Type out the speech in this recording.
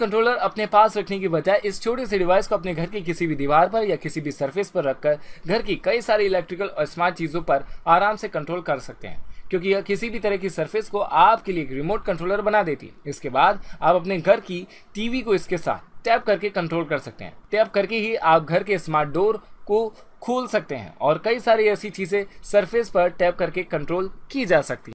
Controller अपने पास रखने की बजाय इस छोटे से डिवाइस को अपने घर की किसी भी दीवार पर या किसी भी सरफेस पर रखकर घर की कई सारी इलेक्ट्रिकल और स्मार्ट चीज़ों पर आराम से कंट्रोल कर सकते हैं। क्योंकि यह किसी भी तरह की सरफेस को आपके लिए एक रिमोट कंट्रोलर बना देती है। इसके बाद आप अपने घर की टीवी को इसके साथ टैप करके कंट्रोल कर सकते हैं। टैप करके ही आप घर के स्मार्ट डोर को खोल सकते हैं और कई सारी ऐसी चीज़ें सरफेस पर टैप करके कंट्रोल की जा सकती